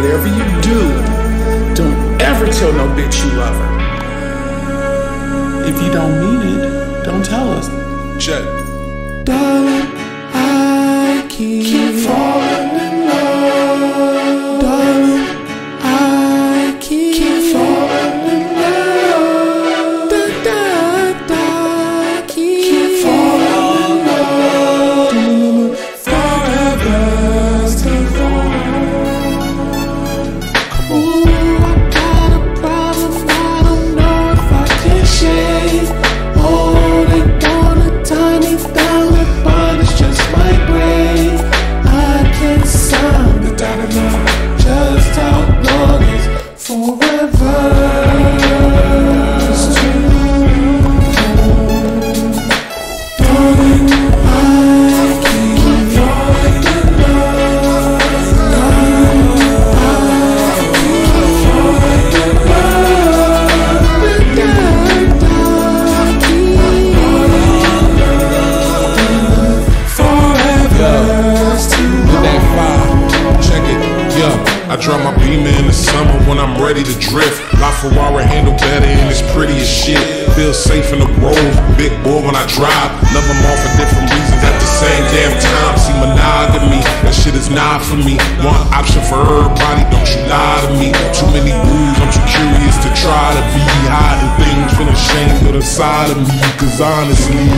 whatever you do, don't ever tell no bitch you love her. If you don't mean it, don't tell us. Check. Darling, I keep, keep falling ready to drift. La Ferrari handle better and it's pretty as shit. Feel safe in the road, big boy when I drive. Love them all for different reasons at the same damn time. See monogamy, that shit is not for me. One option for everybody, don't you lie to me. Too many rules, I'm too curious to try to be hiding things, from the shame to the side of me. Cause honestly,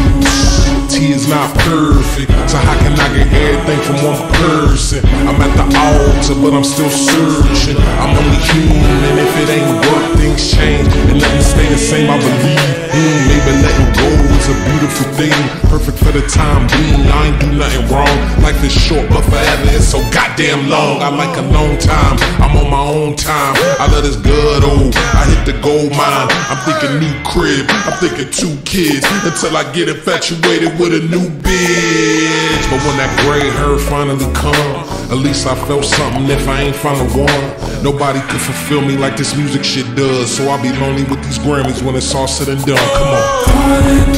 T is not perfect. So how can I get everything from one person? I'm at the altar, but I'm still searching. Same, I believe. Beautiful thing. Perfect for the time being. I ain't do nothing wrong. Life is short, but forever is so goddamn long. I like a long time. I'm on my own time. I love this good old. I hit the gold mine. I'm thinking new crib. I'm thinking two kids. Until I get infatuated with a new bitch. But when that gray hair finally come, at least I felt something if I ain't found the one. Nobody could fulfill me like this music shit does. So I'll be lonely with these Grammys when it's all said and done. Come on.